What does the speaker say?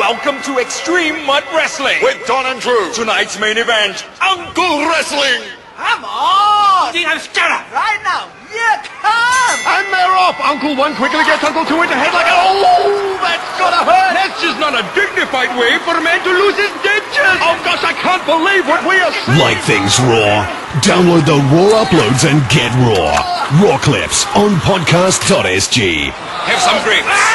Welcome to Extreme Mud Wrestling. With Don and Drew. Tonight's main event, Uncle Wrestling. Come on! You I'm scared? Right now, here come! And they're off. Uncle one quickly gets Uncle two into head like a... Oh, that's gonna hurt. That's just not a dignified way for a man to lose his dentures. Oh, gosh, I can't believe what we are seeing. Like things raw? Download the Raw uploads and get raw. Raw clips on podcast.sg. Have some drinks.